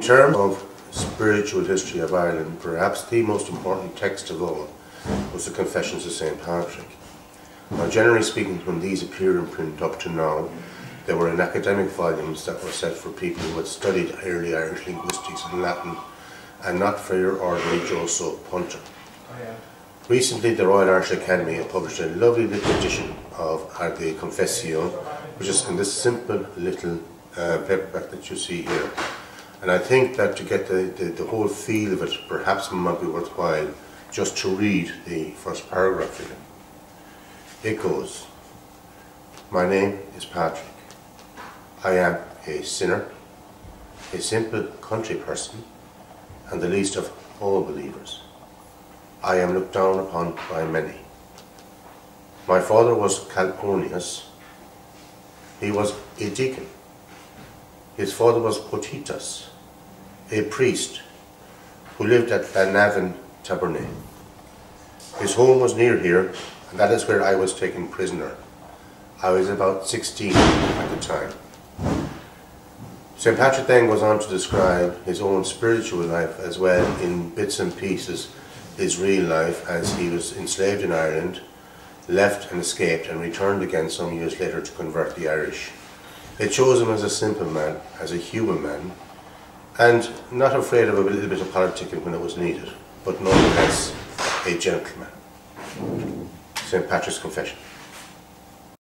In terms of spiritual history of Ireland, perhaps the most important text of all was the Confessions of St. Patrick. Now, generally speaking, when these appear in print up to now, they were in academic volumes that were set for people who had studied early Irish linguistics and Latin, and not for your ordinary Joe Soap punter. Recently, the Royal Irish Academy have published a lovely little edition of the Confessio, which is in this simple little uh, paperback that you see here. And I think that to get the, the, the, whole feel of it, perhaps it might be worthwhile just to read the first paragraph here. It goes, My name is Patrick. I am a sinner, a simple country person, and the least of all believers. I am looked down upon by many. My father was Calpurnius. He was a deacon. His father was Potitus, a priest who lived at Bannavem Taburniae. His home was near here, and that is where I was taken prisoner. I was about 16 at the time. St. Patrick then goes on to describe his own spiritual life as well in bits and pieces his real life as he was enslaved in Ireland, left and escaped, and returned again some years later to convert the Irish. They chose him as a simple man, as a human man, and not afraid of a little bit of politicking when it was needed, but nonetheless a gentleman. St. Patrick's Confession.